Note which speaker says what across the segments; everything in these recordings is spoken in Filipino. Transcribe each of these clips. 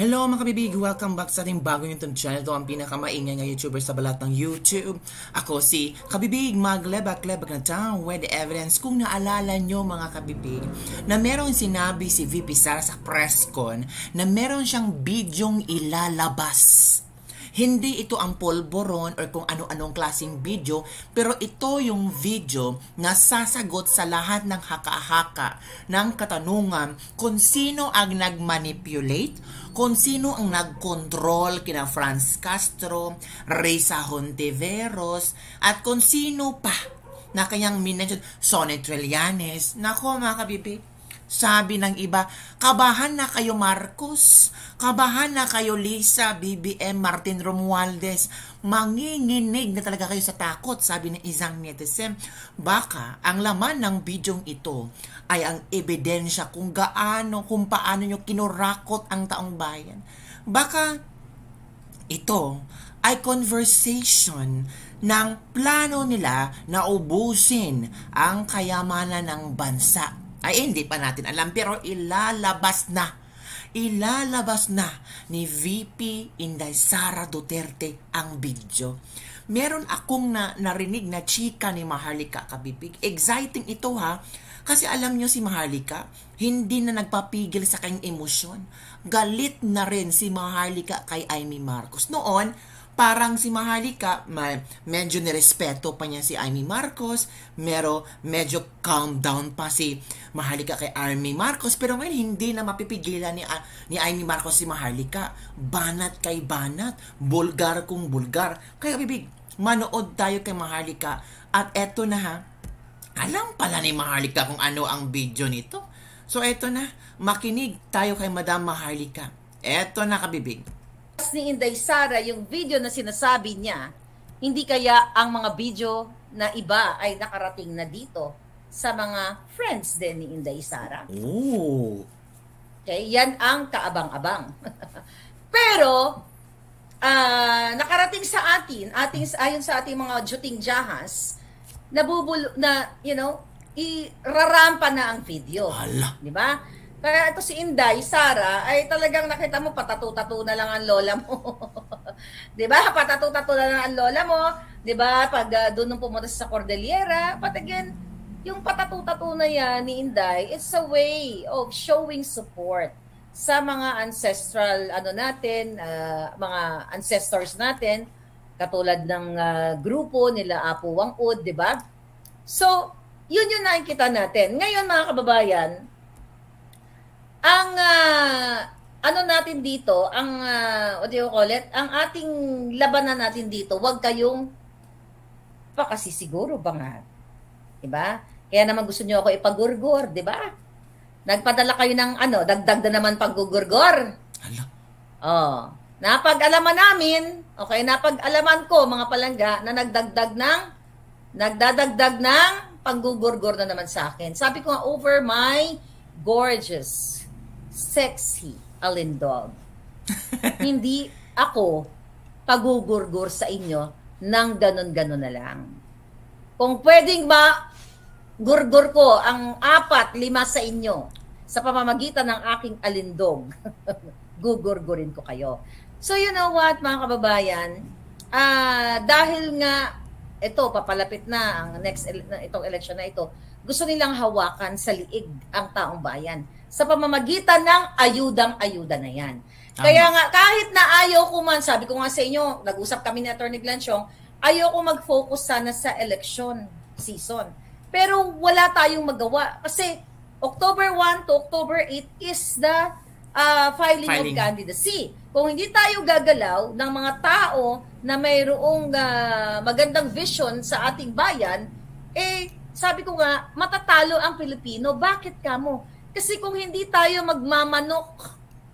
Speaker 1: Hello mga kabibig! Welcome back sa ating bagong YouTube channel. Ito ang pinakamaingay nga YouTuber sa balat ng YouTube. Ako si Kabibig, maglebak-lebak na town with evidence. Kung naalala nyo mga kabibig, na meron sinabi si VP Sara sa press con na meron siyang bidyong ilalabas hindi ito ang polvoron or kung ano-anong klaseng video, pero ito yung video na sasagot sa lahat ng haka-haka ng katanungan kung sino ang nag-manipulate, kung sino ang nag-control kina Franz Castro, Reza Hontiveros, at kung sino pa na kanyang minention, Sonny Trillanes. Nako mga kabibi, sabi ng iba, kabahan na kayo Marcos, kabahan na kayo Lisa, BBM, Martin Romualdez, manginginig na talaga kayo sa takot, sabi ng isang netizen. Baka ang laman ng bidyong ito ay ang ebidensya kung gaano, kung paano nyo kinurakot ang taong bayan. Baka ito ay conversation ng plano nila na ubusin ang kayamanan ng bansa ay hindi pa natin alam pero ilalabas na ilalabas na ni VP Inday Sara Duterte ang video. Meron akong na, narinig na chika ni Maharlika Kabibig. Exciting ito ha. Kasi alam nyo si Maharlika, hindi na nagpapigil sa kanyang emosyon. Galit na rin si Maharlika kay Amy Marcos. Noon, parang si Maharlika, may, medyo nirespeto pa niya si Amy Marcos, mero medyo calm down pa si Maharlika kay Amy Marcos, pero ngayon hindi na mapipigilan ni, uh, ni Amy Marcos si Maharlika. Banat kay banat, bulgar kung bulgar. Kaya bibig, manood tayo kay Maharlika. At eto na ha, alam pala ni Maharlika kung ano ang video nito. So eto na, makinig tayo kay Madam Maharlika. Eto na kabibig
Speaker 2: ni Inday Sara yung video na sinasabi niya, hindi kaya ang mga video na iba ay nakarating na dito sa mga friends din ni Inday Sara.
Speaker 1: Ooh.
Speaker 2: Okay, yan ang kaabang-abang. Pero, uh, nakarating sa atin, ating, ayon sa ating mga juting jahas, nabubul na, you know, irarampa na ang video.
Speaker 1: Hala.
Speaker 2: Di ba? Kaya ito si Inday, Sara, ay talagang nakita mo patatu-tatu na lang ang lola mo. 'Di ba? Patatu-tatu na lang ang lola mo, 'di ba? Pag uh, doon nung pumunta sa Cordillera, but again, yung patatu-tatu na yan ni Inday, it's a way of showing support sa mga ancestral ano natin, uh, mga ancestors natin, katulad ng uh, grupo nila Apo Wangud, 'di ba? So, yun yung nakikita natin. Ngayon mga kababayan, ang uh, ano natin dito, ang uh, what do you call it? Ang ating labanan natin dito, wag kayong pa kasi siguro ba nga. 'Di ba? Kaya naman gusto niyo ako ipagurgor, 'di ba? Nagpadala kayo ng ano, dagdag na naman paggugurgor.
Speaker 1: Hala.
Speaker 2: Oh. Napag-alaman namin, okay, napag-alaman ko mga palangga na nagdagdag ng nagdadagdag ng panggugurgor na naman sa akin. Sabi ko nga, over my gorgeous sexy alindog. Hindi ako pagugurgur sa inyo ng ganon-ganon na lang. Kung pwedeng ba gurgur ko ang apat, lima sa inyo sa pamamagitan ng aking alindog, gugurgurin ko kayo. So you know what mga kababayan, uh, dahil nga ito papalapit na ang next itong election na ito, gusto nilang hawakan sa liig ang taong bayan sa pamamagitan ng ayudang-ayuda na yan. Tama. Kaya nga, kahit na ayaw ko man, sabi ko nga sa inyo, nag-usap kami ni Atty. Glanchong, ayaw ko mag-focus sana sa election season. Pero wala tayong magawa. Kasi October 1 to October 8 is the uh, filing, filing of candidacy. Kung hindi tayo gagalaw ng mga tao na mayroong uh, magandang vision sa ating bayan, eh, sabi ko nga, matatalo ang Pilipino. Bakit ka mo? Kasi kung hindi tayo magmamanok,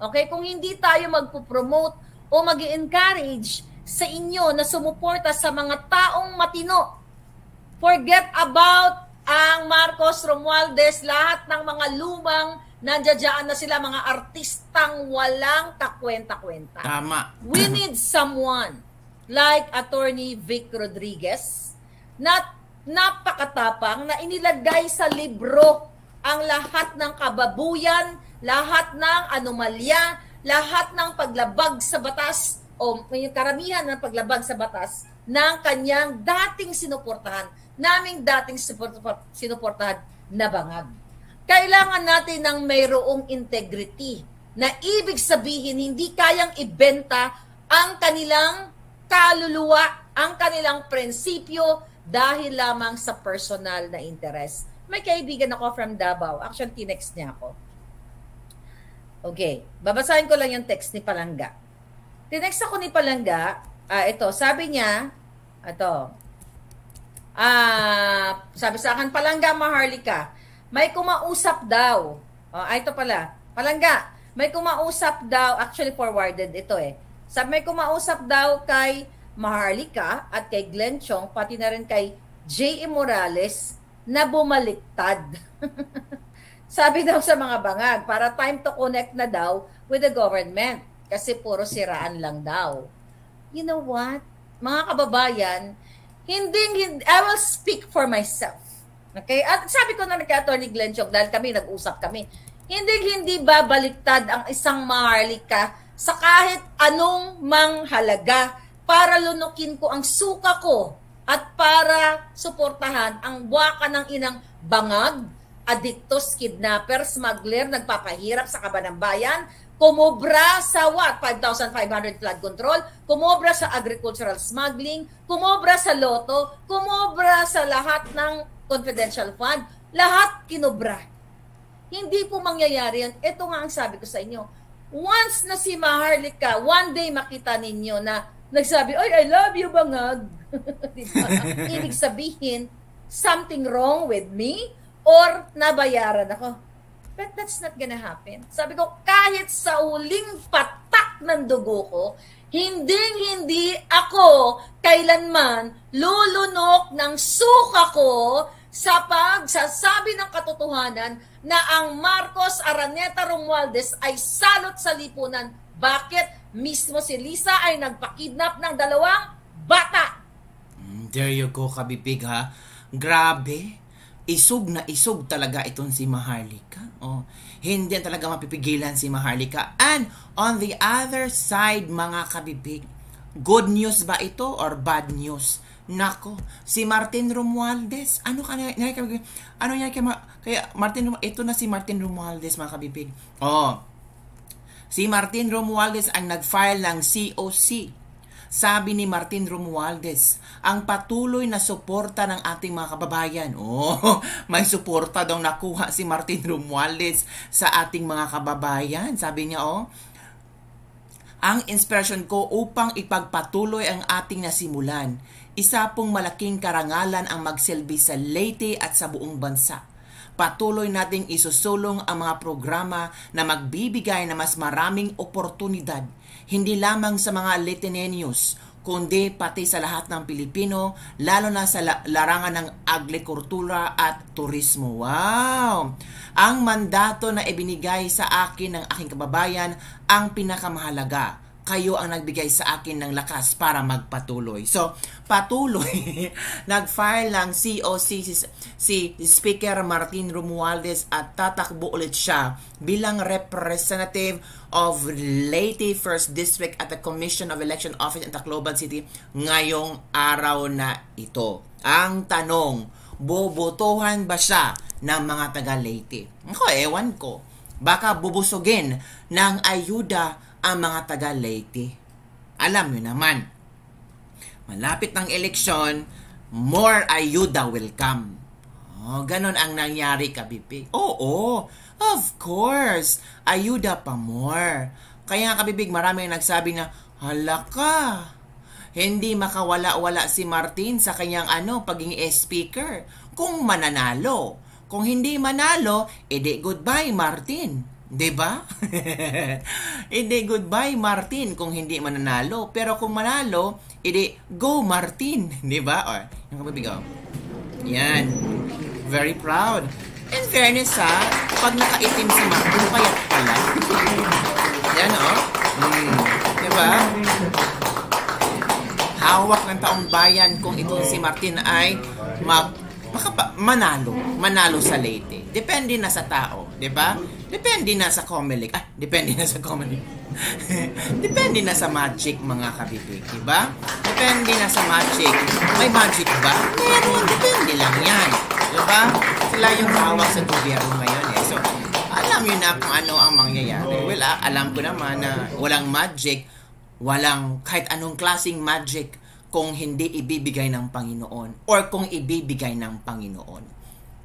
Speaker 2: okay, kung hindi tayo magpo-promote o mag encourage sa inyo na sumuporta sa mga taong matino, forget about ang Marcos Romualdez, lahat ng mga lumang nandiyadyaan na sila, mga artistang walang kakwenta-kwenta.
Speaker 1: Tama.
Speaker 2: We need someone like Attorney Vic Rodriguez na napakatapang na inilagay sa libro ang lahat ng kababuyan, lahat ng anomalya, lahat ng paglabag sa batas o yung karamihan ng paglabag sa batas ng kanyang dating sinuportahan, naming dating sinuportahan na bangag. Kailangan natin ng mayroong integrity na ibig sabihin hindi kayang ibenta ang kanilang kaluluwa, ang kanilang prinsipyo dahil lamang sa personal na interest. May kaibigan ako from Davao. Actually, tinext niya ako. Okay, babasahin ko lang yung text ni Palangga. Tinext ako ni Palangga, ah, ito, sabi niya, ito, ah, sabi sa akin, Palangga, Maharlika, may kumausap daw. Oh, ah, ito pala, Palangga, may kumausap daw, actually forwarded ito eh. Sabi, may kumausap daw kay Maharlika at kay Glenn Chong, pati na rin kay J.E. Morales, na bumaliktad. Sabi daw sa mga bangag, para time to connect na daw with the government. Kasi puro siraan lang daw. You know what? Mga kababayan, hindi, hindi I will speak for myself. Okay? At sabi ko na kay Attorney Glenn Chok, dahil kami, nag-usap kami, hindi hindi babaliktad ang isang maharlika sa kahit anong manghalaga para lunukin ko ang suka ko at para suportahan ang buwaka ng inang bangag, adiktos, kidnapper, smuggler, nagpapahirap sa kabanang bayan, kumobra sa what? 5,500 flood control, kumobra sa agricultural smuggling, kumobra sa loto, kumobra sa lahat ng confidential fund, lahat kinobra. Hindi po mangyayari yan. Ito nga ang sabi ko sa inyo. Once na si Maharlika, one day makita ninyo na nagsabi, Ay, I love you, bangag diba? Ibig sabihin, something wrong with me or nabayaran ako. But that's not gonna happen. Sabi ko, kahit sa uling patak ng dugo ko, hindi-hindi ako kailanman lulunok ng suka ko sa pagsasabi ng katotohanan na ang Marcos Araneta Romualdez ay salot sa lipunan. Bakit? Mismo si Lisa ay nagpakidnap ng dalawang bata.
Speaker 1: There you go, kabibig ha. Grabe. Isog na isog talaga itong si Maharlika. Oh, hindi talaga mapipigilan si Maharlika. And on the other side, mga kabibig, good news ba ito or bad news? Nako, si Martin Romualdez, ano ka na, ano niya kay, kaya Martin, ito na si Martin Romualdez, mga kabibig. Oh, si Martin Romualdez ang nag-file ng COC sabi ni Martin Romualdez, ang patuloy na suporta ng ating mga kababayan. Oh, may suporta daw nakuha si Martin Romualdez sa ating mga kababayan. Sabi niya, oh, ang inspiration ko upang ipagpatuloy ang ating nasimulan. Isa pong malaking karangalan ang magsilbi sa Leyte at sa buong bansa patuloy nating isusulong ang mga programa na magbibigay na mas maraming oportunidad hindi lamang sa mga Litinenius, kundi pati sa lahat ng Pilipino, lalo na sa larangan ng agrikultura at turismo. Wow! Ang mandato na ibinigay sa akin ng aking kababayan ang pinakamahalaga kayo ang nagbigay sa akin ng lakas para magpatuloy. So, patuloy, nag-file ng COC si, si Speaker Martin Romualdez at tatakbo ulit siya bilang representative of Leyte First District at the Commission of Election Office in Tacloban City ngayong araw na ito. Ang tanong, bobotohan ba siya ng mga taga Leyte? Ako, ewan ko. Baka bubusugin ng ayuda ang mga taga Leyte. Alam nyo naman, malapit ng eleksyon, more ayuda will come. Oh, ganon ang nangyari, kabibig. Oo, of course, ayuda pa more. Kaya kabibig, marami nagsabi na, hala ka, hindi makawala-wala si Martin sa kanyang ano, paging speaker. Kung mananalo. Kung hindi manalo, edi goodbye, Martin. 'Di ba? hindi goodbye Martin kung hindi mananalo, pero kung manalo, edi go Martin, 'di ba? Or yung kabibigaw. Yan. Very proud. In fairness ha, pag nakaitim si Martin, payat pala. Yan oh. Mm, 'Di ba? Hawak ng taong bayan kung itong si Martin ay mag makapa, manalo, manalo sa Leyte. Depende na sa tao, 'di ba? Depende na sa Comelec. Ah, depende na sa Comelec. depende na sa magic, mga kabibig. Diba? Depende na sa magic. May magic ba? Meron. Depende lang yan. Diba? Sila yung hawak sa gobyerno ngayon eh. So, alam yun na kung ano ang mangyayari. Well, ah, alam ko naman na walang magic, walang kahit anong klaseng magic kung hindi ibibigay ng Panginoon or kung ibibigay ng Panginoon.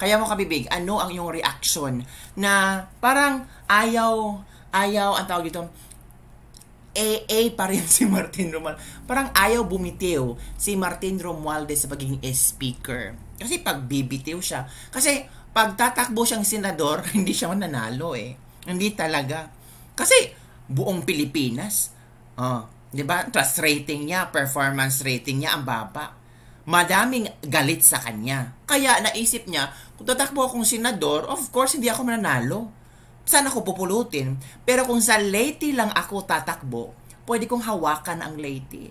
Speaker 1: Kaya mo kabibig, ano ang iyong reaction na parang ayaw, ayaw, ang tawag dito, AA pa rin si Martin Romualdez. Parang ayaw bumitiw si Martin Romualdez sa pagiging speaker. Kasi pag bibitiw siya, kasi pag tatakbo siyang senador, hindi siya mananalo eh. Hindi talaga. Kasi buong Pilipinas, oh, 'di ba? Trust rating niya, performance rating niya ang baba. Madaming galit sa kanya. Kaya naisip niya, kung tatakbo akong senador, of course hindi ako mananalo. Saan ako pupulutin? Pero kung sa Leyte lang ako tatakbo, pwede kong hawakan ang Leyte.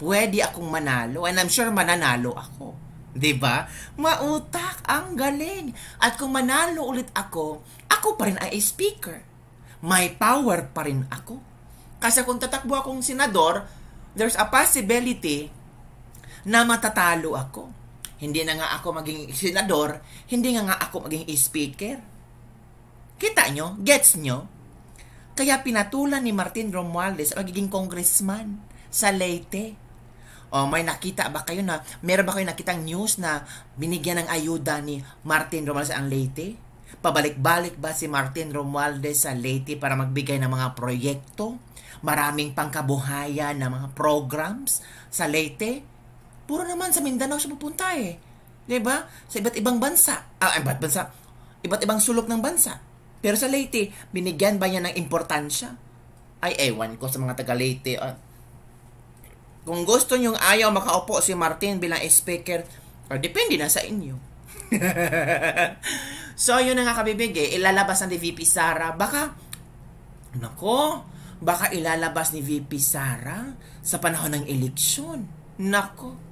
Speaker 1: Pwede akong manalo and I'm sure mananalo ako. 'Di ba? Mautak ang galing. At kung manalo ulit ako, ako pa rin ay speaker. May power pa rin ako. Kasi kung tatakbo akong senador, there's a possibility na matatalo ako. Hindi na nga ako maging senador, hindi nga nga ako maging speaker. Kita nyo? Gets nyo? Kaya pinatulan ni Martin Romualdez magiging congressman sa Leyte. O may nakita ba kayo na, meron ba kayo nakitang news na binigyan ng ayuda ni Martin Romualdez ang Leyte? Pabalik-balik ba si Martin Romualdez sa Leyte para magbigay ng mga proyekto? Maraming pangkabuhayan na mga programs sa Leyte? Puro naman sa Mindanao siya pupunta eh. ba? Sa iba't ibang bansa. Ah, iba't bansa. Iba't ibang sulok ng bansa. Pero sa Leyte, binigyan ba niya ng importansya? Ay, ewan ko sa mga taga Leyte. Uh, kung gusto nyong ayaw makaupo si Martin bilang speaker, or depende na sa inyo. so, yun na nga kabibig eh. Ilalabas ni VP Sara. Baka, nako, baka ilalabas ni VP Sara sa panahon ng eleksyon. Nako.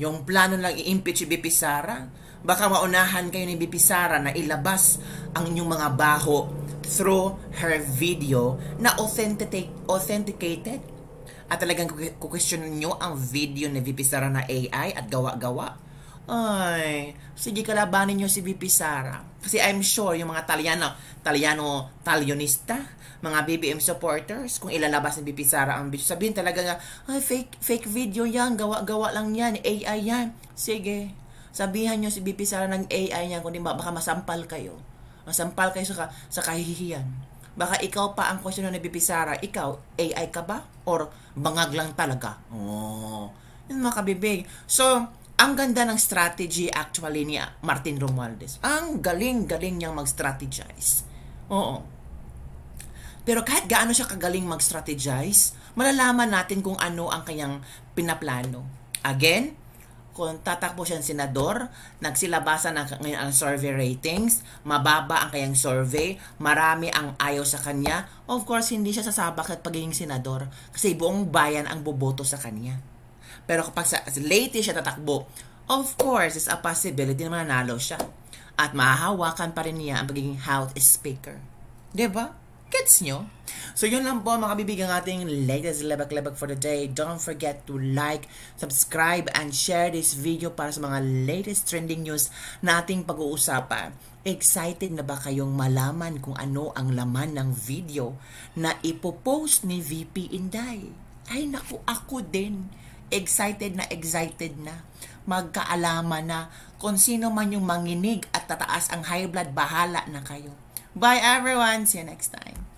Speaker 1: Yung plano lang i-impeach si VP Sara, baka maunahan kayo ni VP Sara na ilabas ang inyong mga baho through her video na authentic authenticated. At talagang kukwestiyon nyo ang video ni VP Sara na AI at gawa-gawa, ay, sige kalabanin nyo si VP Sara. Kasi I'm sure yung mga Talyano, Talyano, Talyonista, mga BBM supporters, kung ilalabas ni VP Sara ang video, sabihin talaga nga, ay, fake, fake video yan, gawa-gawa lang yan, AI yan. Sige, sabihan nyo si VP Sara ng AI yan, kundi baka masampal kayo. Masampal kayo sa, sa kahihiyan. Baka ikaw pa ang question ni VP Sara, ikaw, AI ka ba? Or bangag lang talaga? Oh, yun mga kabibig. So, ang ganda ng strategy actually ni Martin Romualdez. Ang galing-galing niyang mag-strategize. Oo. Pero kahit gaano siya kagaling mag-strategize, malalaman natin kung ano ang kanyang pinaplano. Again, kung tatakbo siyang senador, nagsilabasan ng ngayon ang survey ratings, mababa ang kanyang survey, marami ang ayaw sa kanya, of course, hindi siya sasabak at pagiging senador kasi buong bayan ang boboto sa kanya. Pero kapag sa late siya tatakbo, of course, it's a possibility na mananalo siya. At mahahawakan pa rin niya ang pagiging House Speaker. ba? Diba? Gets nyo? So yun lang po mga kabibigang ating latest lebak-lebak for the day. Don't forget to like, subscribe, and share this video para sa mga latest trending news na ating pag-uusapan. Excited na ba kayong malaman kung ano ang laman ng video na ipopost ni VP Inday? Ay naku, ako din. Excited na excited na. Magkaalaman na kung sino man yung manginig at tataas ang high blood, bahala na kayo. Bye everyone. See you next time.